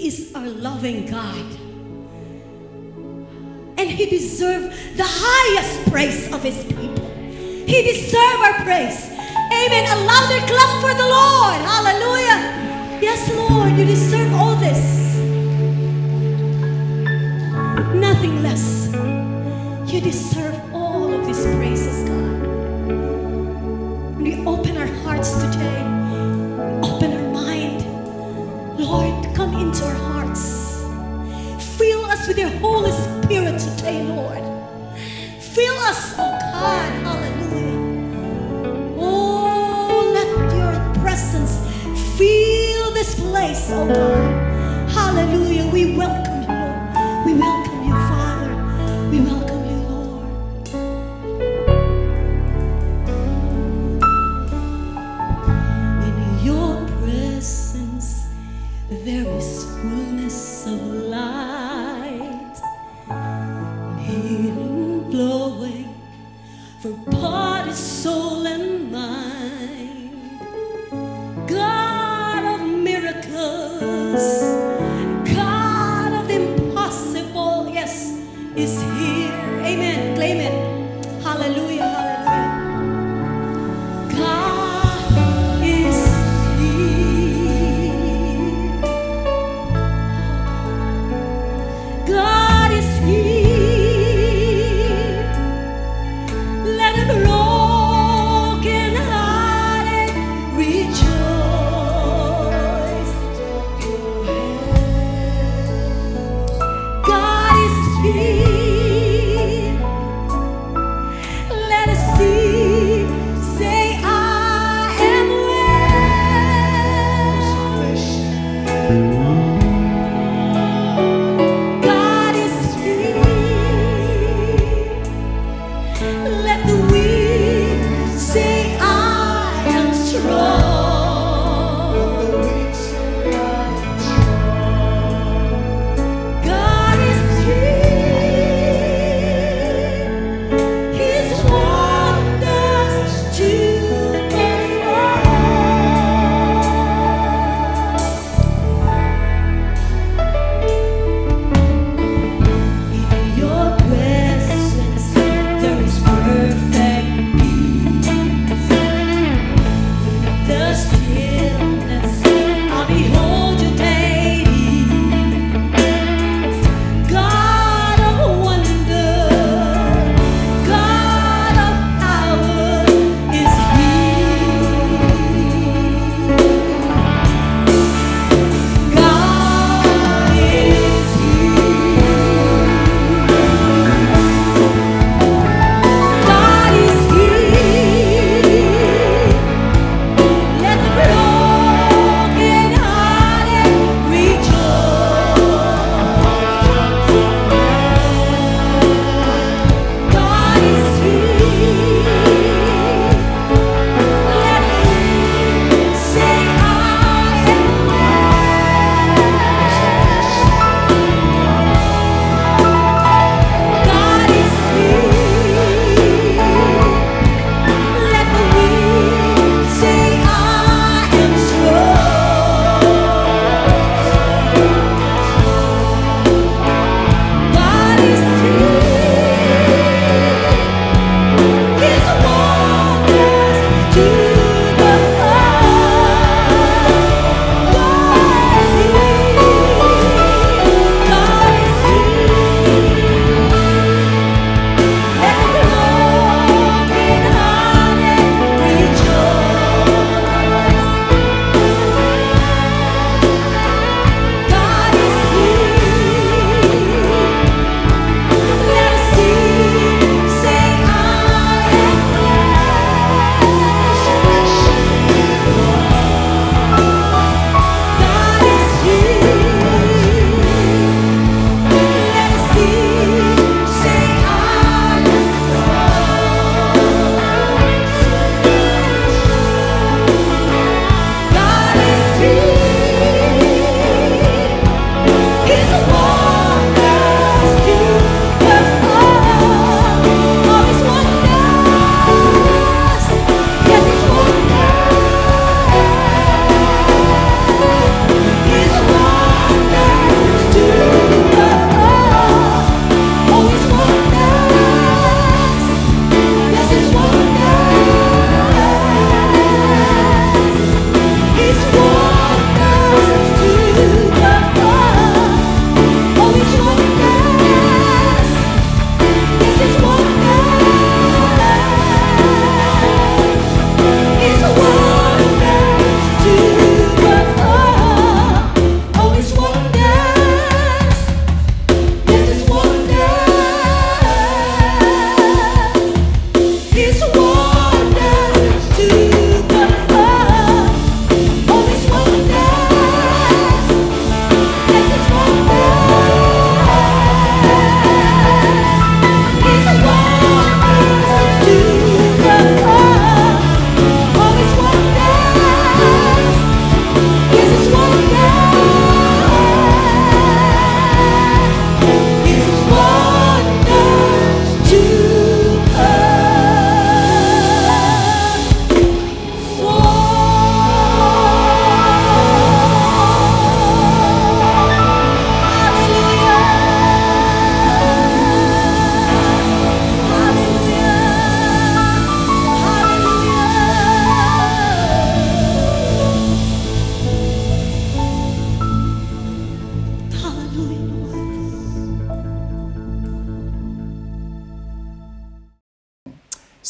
Is our loving God. And He deserves the highest praise of His people. He deserves our praise. Amen. A louder clap for the Lord. Hallelujah. Yes, Lord, you deserve all this. Nothing less. You deserve all of this praises, with your Holy Spirit today, Lord. Fill us, oh God. Hallelujah. Oh, let your presence fill this place, oh God. Hallelujah. We welcome healing flowing for body, soul, and mind. Let the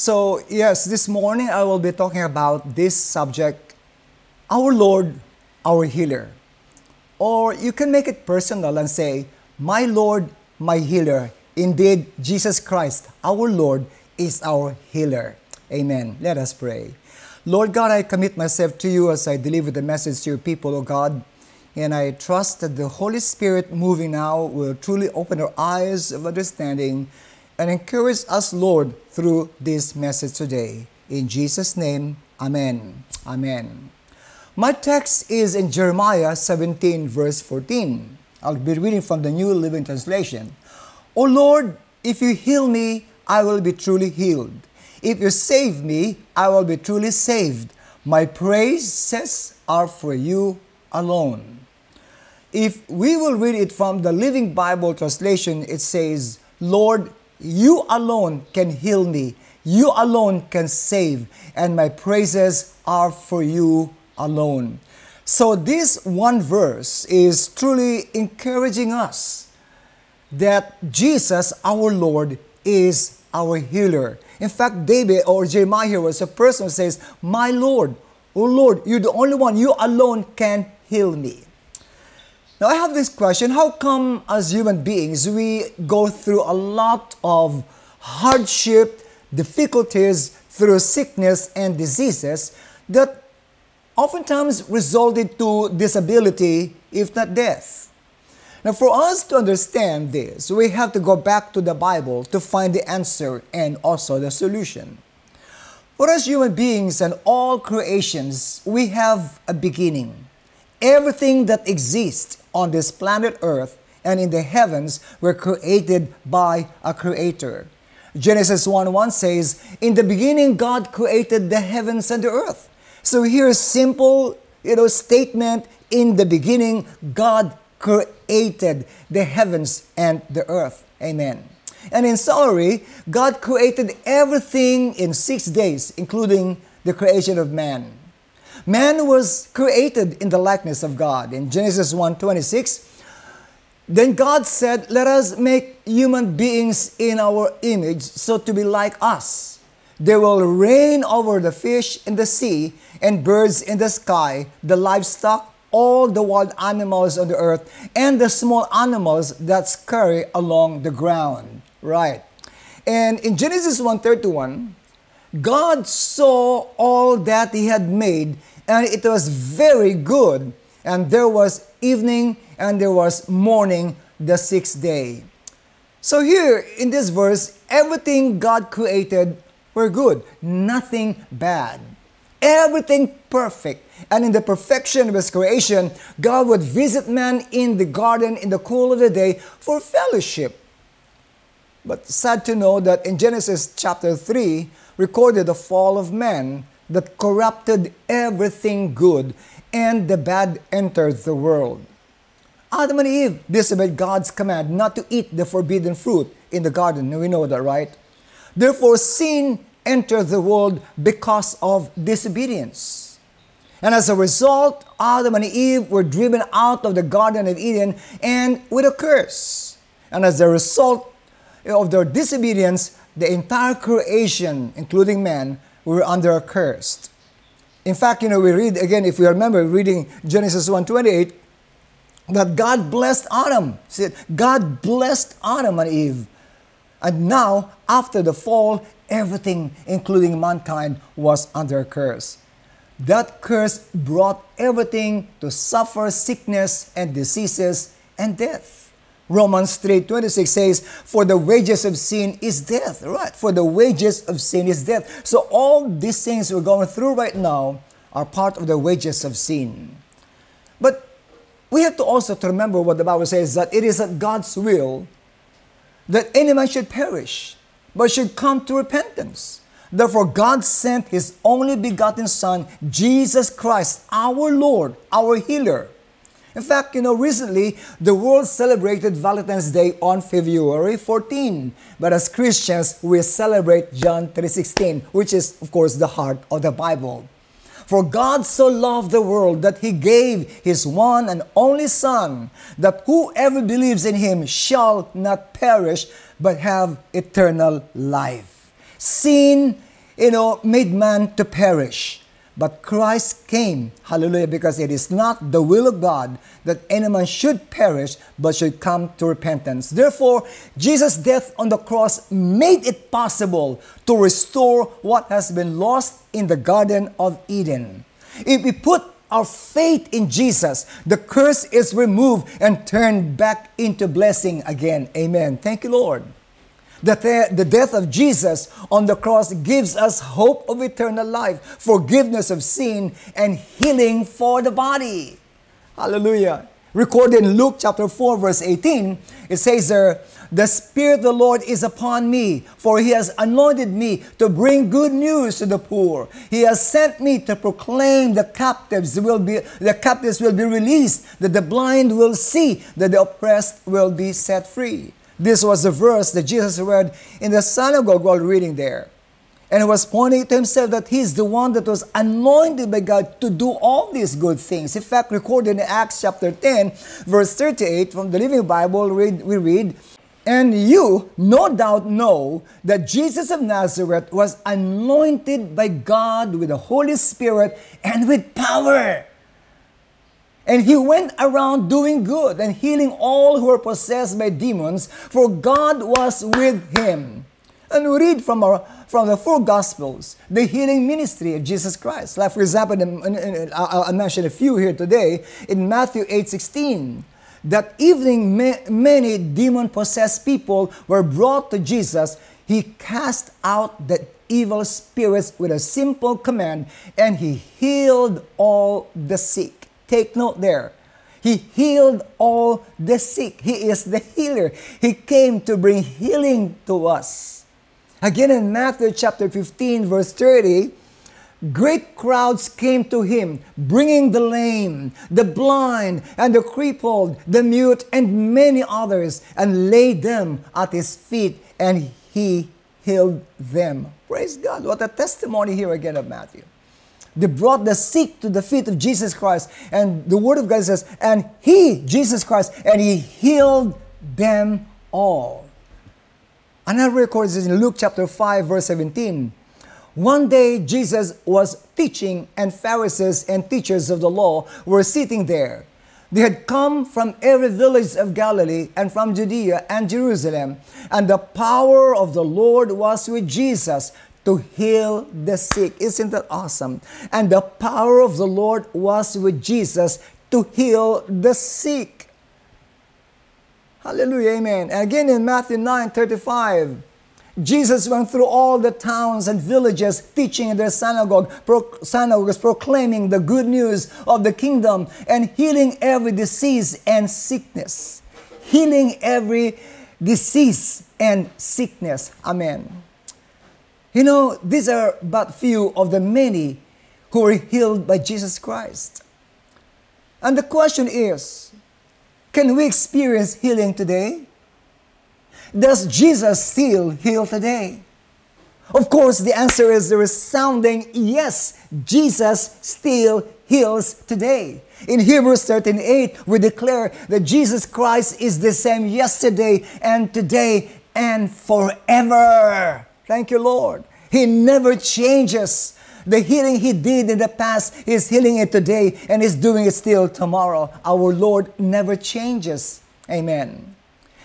So, yes, this morning I will be talking about this subject Our Lord, our Healer. Or you can make it personal and say, My Lord, my Healer. Indeed, Jesus Christ, our Lord, is our Healer. Amen. Let us pray. Lord God, I commit myself to you as I deliver the message to your people, O God. And I trust that the Holy Spirit moving now will truly open our eyes of understanding and encourage us, Lord, through this message today. In Jesus' name, Amen. Amen. My text is in Jeremiah 17, verse 14. I'll be reading from the New Living Translation. O Lord, if you heal me, I will be truly healed. If you save me, I will be truly saved. My praises are for you alone. If we will read it from the Living Bible translation, it says, Lord, you alone can heal me. You alone can save, and my praises are for you alone. So, this one verse is truly encouraging us that Jesus, our Lord, is our healer. In fact, David or Jeremiah was a person who says, My Lord, oh Lord, you're the only one, you alone can heal me. Now, I have this question How come, as human beings, we go through a lot of hardship, difficulties through sickness and diseases that oftentimes resulted to disability, if not death? Now, for us to understand this, we have to go back to the Bible to find the answer and also the solution. For us human beings and all creations, we have a beginning. Everything that exists on this planet Earth and in the heavens were created by a creator. Genesis 1 1 says, In the beginning, God created the heavens and the earth. So here's simple you know, statement in the beginning, God created the heavens and the earth. Amen. And in summary, God created everything in six days, including the creation of man. Man was created in the likeness of God. In Genesis 1:26, then God said, "Let us make human beings in our image so to be like us. They will reign over the fish in the sea and birds in the sky, the livestock, all the wild animals on the earth, and the small animals that scurry along the ground." Right. And in Genesis 1:31, God saw all that he had made and it was very good. And there was evening and there was morning the sixth day. So here in this verse, everything God created were good, nothing bad. Everything perfect. And in the perfection of his creation, God would visit man in the garden in the cool of the day for fellowship. But sad to know that in Genesis chapter 3, recorded the fall of man, that corrupted everything good, and the bad entered the world. Adam and Eve disobeyed God's command not to eat the forbidden fruit in the garden. We know that, right? Therefore, sin entered the world because of disobedience. And as a result, Adam and Eve were driven out of the Garden of Eden and with a curse. And as a result of their disobedience, the entire creation, including man, we were under a curse. In fact, you know, we read again, if we remember reading Genesis 1:28, that God blessed Adam. See, God blessed Adam and Eve. And now, after the fall, everything, including mankind, was under a curse. That curse brought everything to suffer sickness and diseases and death. Romans 3:26 says, "For the wages of sin is death." Right? For the wages of sin is death. So all these things we're going through right now are part of the wages of sin. But we have to also to remember what the Bible says that it is at God's will that any man should perish, but should come to repentance. Therefore, God sent His only begotten Son, Jesus Christ, our Lord, our healer in fact, you know, recently the world celebrated Valentine's Day on February 14. But as Christians, we celebrate John 3:16, which is of course the heart of the Bible. For God so loved the world that he gave his one and only Son, that whoever believes in him shall not perish, but have eternal life. Sin you know, made man to perish. But Christ came, hallelujah, because it is not the will of God that any man should perish, but should come to repentance. Therefore, Jesus' death on the cross made it possible to restore what has been lost in the Garden of Eden. If we put our faith in Jesus, the curse is removed and turned back into blessing again. Amen. Thank you, Lord. The, th- the death of Jesus on the cross gives us hope of eternal life, forgiveness of sin, and healing for the body. Hallelujah. Recorded in Luke chapter 4, verse 18, it says there, The Spirit of the Lord is upon me, for he has anointed me to bring good news to the poor. He has sent me to proclaim the captives will be the captives will be released, that the blind will see, that the oppressed will be set free. This was the verse that Jesus read in the synagogue while reading there. And he was pointing to himself that he's the one that was anointed by God to do all these good things. In fact, recorded in Acts chapter 10, verse 38 from the Living Bible, we read, And you no doubt know that Jesus of Nazareth was anointed by God with the Holy Spirit and with power and he went around doing good and healing all who were possessed by demons, for God was with him. And we read from, our, from the four Gospels the healing ministry of Jesus Christ. Like, for example, I'll mention a few here today. In Matthew 8 16, that evening many demon possessed people were brought to Jesus. He cast out the evil spirits with a simple command and he healed all the sick. Take note there. He healed all the sick. He is the healer. He came to bring healing to us. Again in Matthew chapter 15, verse 30, great crowds came to him, bringing the lame, the blind, and the crippled, the mute, and many others, and laid them at his feet, and he healed them. Praise God. What a testimony here again of Matthew. They brought the sick to the feet of Jesus Christ. And the Word of God says, and He, Jesus Christ, and He healed them all. Another record is in Luke chapter 5, verse 17. One day Jesus was teaching, and Pharisees and teachers of the law were sitting there. They had come from every village of Galilee and from Judea and Jerusalem, and the power of the Lord was with Jesus to heal the sick. Isn't that awesome? And the power of the Lord was with Jesus to heal the sick. Hallelujah, amen. And again in Matthew 9 35, Jesus went through all the towns and villages, teaching in their synagogue, pro- synagogues, proclaiming the good news of the kingdom and healing every disease and sickness. Healing every disease and sickness. Amen. You know, these are but few of the many who were healed by Jesus Christ. And the question is can we experience healing today? Does Jesus still heal today? Of course, the answer is the resounding yes, Jesus still heals today. In Hebrews 13 8, we declare that Jesus Christ is the same yesterday and today and forever. Thank you, Lord. He never changes. The healing He did in the past, is healing it today, and He's doing it still tomorrow. Our Lord never changes. Amen.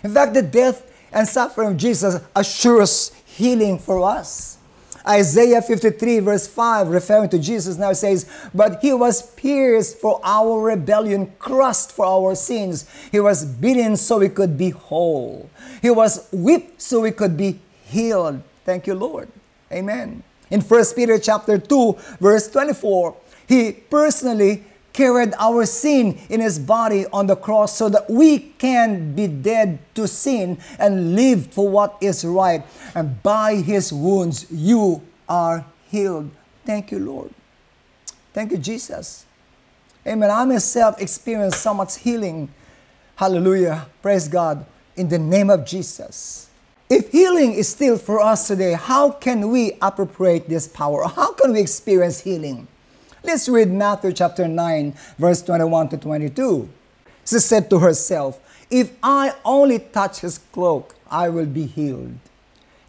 In fact, the death and suffering of Jesus assures healing for us. Isaiah 53, verse 5, referring to Jesus, now says, But he was pierced for our rebellion, crushed for our sins. He was beaten so we could be whole. He was whipped so we could be healed. Thank you, Lord. Amen. In 1 Peter chapter 2, verse 24, he personally carried our sin in his body on the cross so that we can be dead to sin and live for what is right. And by his wounds, you are healed. Thank you, Lord. Thank you, Jesus. Amen. I myself experienced so much healing. Hallelujah. Praise God. In the name of Jesus. If healing is still for us today, how can we appropriate this power? How can we experience healing? Let's read Matthew chapter 9, verse 21 to 22. She said to herself, If I only touch his cloak, I will be healed.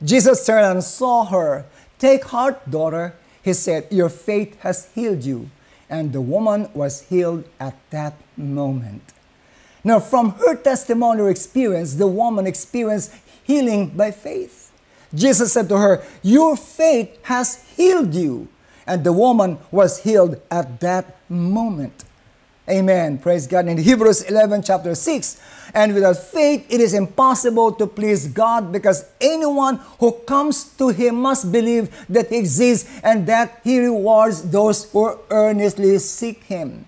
Jesus turned and saw her, Take heart, daughter, he said, Your faith has healed you. And the woman was healed at that moment. Now, from her testimony or experience, the woman experienced healing by faith. Jesus said to her, Your faith has healed you. And the woman was healed at that moment. Amen. Praise God. In Hebrews 11, chapter 6, and without faith it is impossible to please God because anyone who comes to Him must believe that He exists and that He rewards those who earnestly seek Him.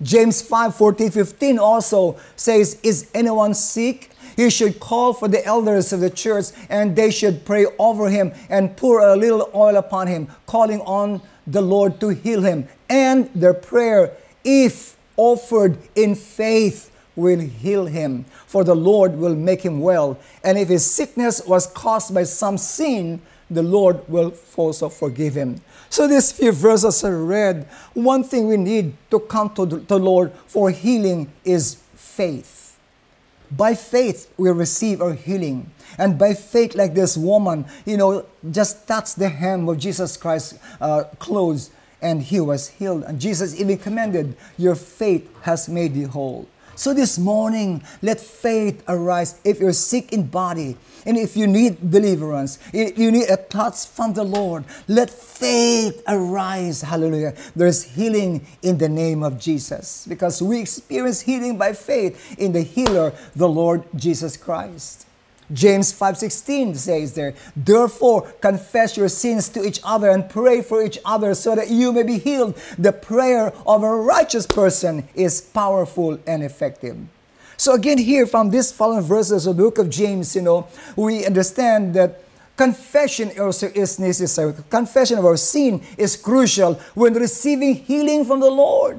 James 5 14 15 also says, Is anyone sick? He should call for the elders of the church, and they should pray over him and pour a little oil upon him, calling on the Lord to heal him. And their prayer, if offered in faith, will heal him, for the Lord will make him well. And if his sickness was caused by some sin, the Lord will also forgive him. So these few verses are read, one thing we need to come to the Lord for healing is faith. By faith, we receive our healing. And by faith, like this woman, you know, just touch the hem of Jesus Christ's uh, clothes and he was healed. And Jesus even commanded, Your faith has made you whole. So this morning, let faith arise if you're sick in body and if you need deliverance, if you need a touch from the Lord, let faith arise. Hallelujah. There's healing in the name of Jesus because we experience healing by faith in the healer, the Lord Jesus Christ. James 5:16 says there, "Therefore confess your sins to each other and pray for each other so that you may be healed. The prayer of a righteous person is powerful and effective." So again here from these following verses of the book of James, you know, we understand that confession also is necessary. Confession of our sin is crucial when receiving healing from the Lord.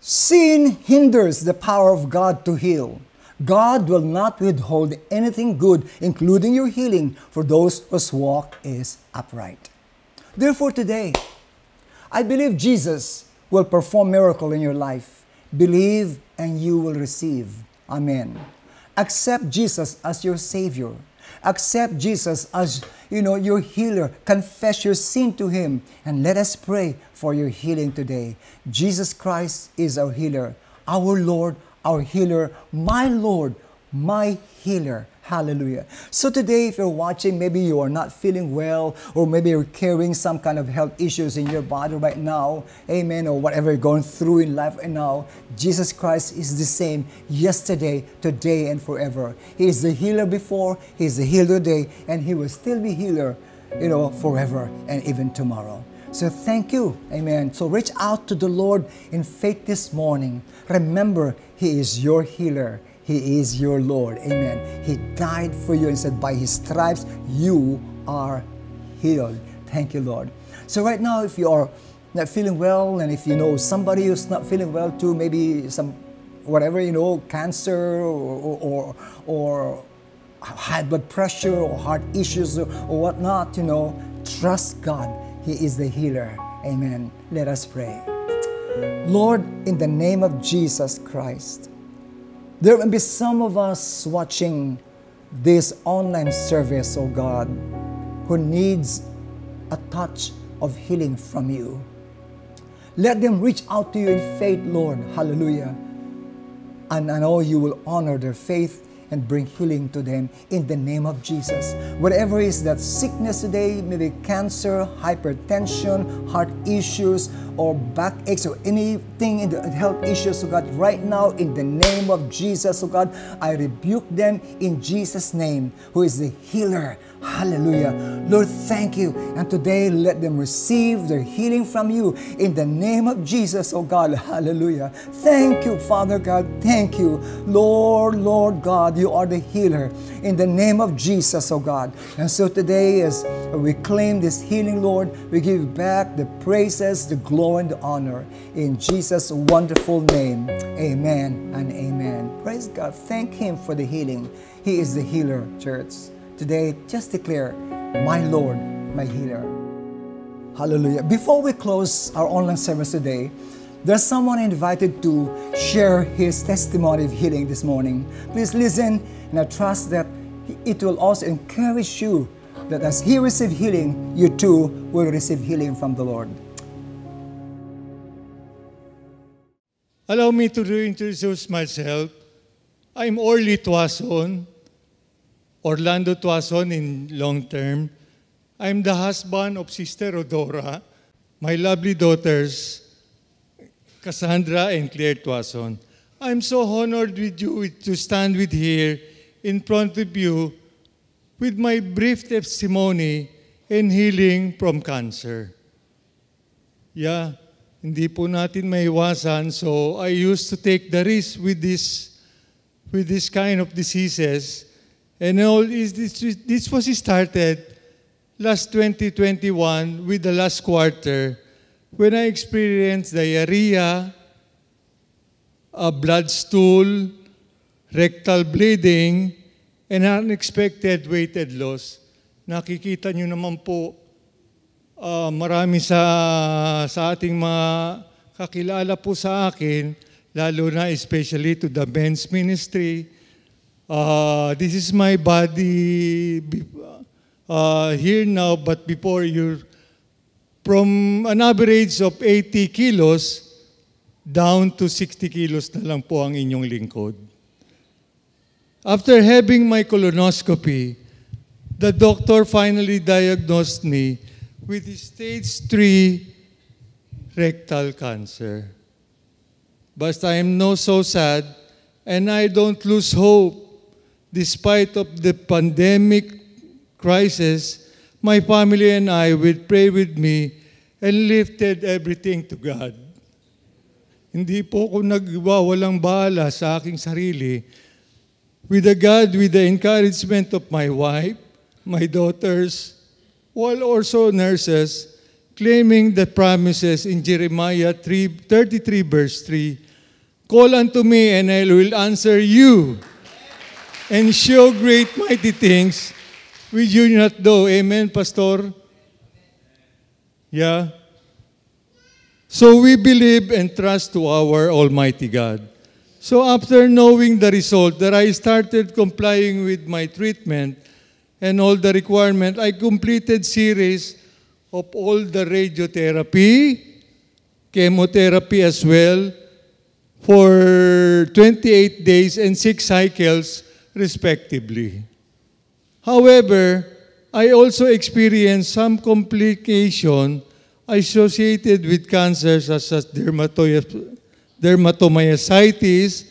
Sin hinders the power of God to heal. God will not withhold anything good, including your healing, for those whose walk is upright. Therefore, today, I believe Jesus will perform miracle in your life. Believe and you will receive. Amen. Accept Jesus as your Savior. Accept Jesus as you know your healer. Confess your sin to Him, and let us pray for your healing today. Jesus Christ is our healer, our Lord, our healer, my Lord, my healer. Hallelujah. So today, if you're watching, maybe you are not feeling well, or maybe you're carrying some kind of health issues in your body right now, amen, or whatever you're going through in life right now, Jesus Christ is the same yesterday, today, and forever. He is the healer before, He is the healer today, and He will still be healer, you know, forever and even tomorrow. So thank you. Amen. So reach out to the Lord in faith this morning. Remember, He is your healer. He is your Lord. Amen. He died for you and said, By His stripes, you are healed. Thank you, Lord. So, right now, if you are not feeling well, and if you know somebody who's not feeling well too, maybe some whatever, you know, cancer or, or, or high blood pressure or heart issues or, or whatnot, you know, trust God. He is the healer. Amen. Let us pray. Lord, in the name of Jesus Christ, there may be some of us watching this online service, oh God, who needs a touch of healing from you. Let them reach out to you in faith, Lord. Hallelujah. And I know you will honor their faith and bring healing to them in the name of Jesus. Whatever is that sickness today, maybe cancer, hypertension, heart issues, or backaches, or anything in the health issues, oh God, right now in the name of Jesus, oh God, I rebuke them in Jesus' name, who is the healer. Hallelujah. Lord, thank you. And today, let them receive their healing from you in the name of Jesus, oh God. Hallelujah. Thank you, Father God. Thank you. Lord, Lord God, you are the healer in the name of Jesus, oh God. And so today, as we claim this healing, Lord, we give back the praises, the glory, and the honor in Jesus' wonderful name. Amen and amen. Praise God. Thank Him for the healing. He is the healer, church. Today, just declare, My Lord, my healer. Hallelujah. Before we close our online service today, there's someone invited to share his testimony of healing this morning. Please listen, and I trust that it will also encourage you that as he received healing, you too will receive healing from the Lord. Allow me to introduce myself. I'm Orly Tuason, Orlando Tuason in long term. I'm the husband of Sister Rodora, my lovely daughters, Cassandra and Claire Tuason. I'm so honored with you to stand with here in front of you with my brief testimony in healing from cancer. Yeah, hindi po natin maiwasan. So I used to take the risk with this, with this kind of diseases. And all is this, this was started last 2021 with the last quarter when I experienced diarrhea, a blood stool, rectal bleeding, and unexpected weighted loss. Nakikita nyo naman po, uh, marami sa, sa ating mga kakilala po sa akin, lalo na especially to the men's ministry. Uh, this is my body uh, here now, but before you're from an average of 80 kilos down to 60 kilos na lang po ang inyong lingkod. After having my colonoscopy, the doctor finally diagnosed me with stage 3 rectal cancer. But I am no so sad and I don't lose hope. Despite of the pandemic crisis, my family and I will pray with me and lifted everything to God. Hindi po ako nagwawalang bahala sa aking sarili, with the God, with the encouragement of my wife, my daughters, while also nurses, claiming the promises in Jeremiah 3, 33 verse 3, Call unto me and I will answer you and show great mighty things which you not do. Amen, Pastor? Yeah? So we believe and trust to our Almighty God. So after knowing the result that I started complying with my treatment and all the requirement, I completed series of all the radiotherapy, chemotherapy as well, for 28 days and 6 cycles respectively. However, I also experienced some complication associated with cancers such as dermatomyositis.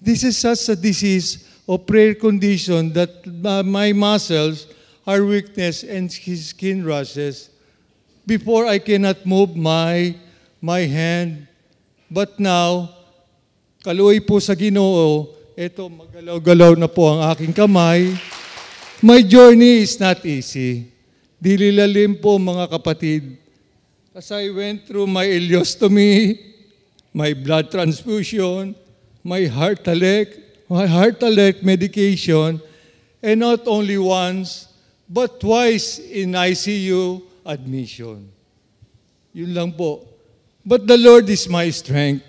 This is such a disease of rare condition that my muscles are weakness and skin rashes. Before I cannot move my my hand. But now, kaluoy po sa ginoo, eto magalaw-galaw na po ang aking kamay. My journey is not easy. Dililalim po mga kapatid. As I went through my ileostomy, my blood transfusion, my heart alec, my heart alec medication, and not only once, but twice in ICU admission. Yun lang po. But the Lord is my strength.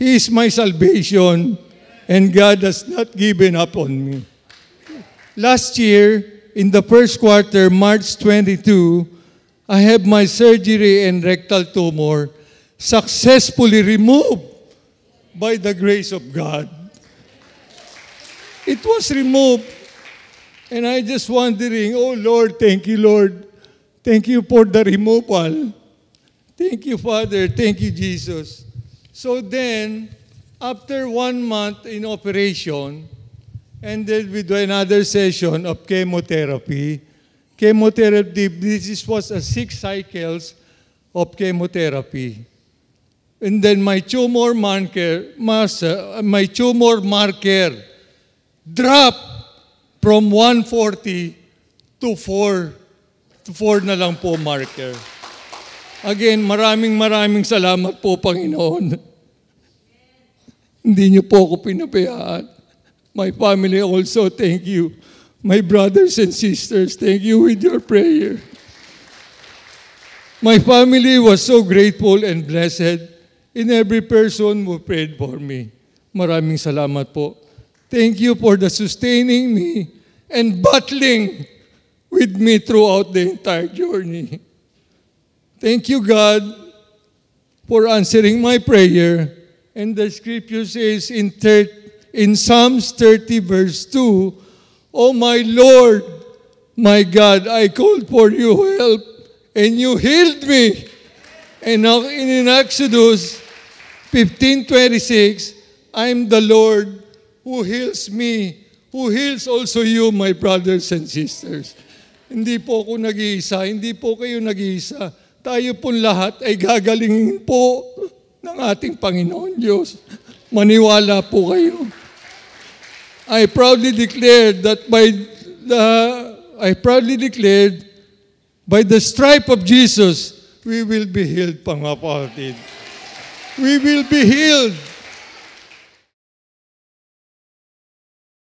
He is my salvation, and God has not given up on me. Last year, in the first quarter, March 22, I had my surgery and rectal tumor successfully removed by the grace of God. It was removed. And I just wondering, oh Lord, thank you, Lord. Thank you for the removal. Thank you, Father. Thank you, Jesus. So then, after one month in operation, ended with another session of chemotherapy. Chemotherapy, this was a six cycles of chemotherapy. And then my tumor marker, my tumor marker dropped from 140 to 4. To 4 na lang po marker. Again, maraming maraming salamat po, Panginoon. Hindi niyo po ako pinabayaan. My family also, thank you. My brothers and sisters, thank you with your prayer. My family was so grateful and blessed in every person who prayed for me. Maraming salamat po. Thank you for the sustaining me and battling with me throughout the entire journey. Thank you, God, for answering my prayer. And the scripture says in, thir- in Psalms 30, verse 2, Oh my Lord, my God, I called for your help, and you healed me. And now in Exodus 15:26, I'm the Lord who heals me, who heals also you, my brothers and sisters. Hindi po ako nag-iisa, hindi po kayo nag-iisa. Tayo pong lahat ay gagalingin po ng ating Panginoon Diyos. Maniwala po kayo. I proudly declare that by the I proudly declared by the stripe of Jesus we will be healed, mga kapatid. We will be healed.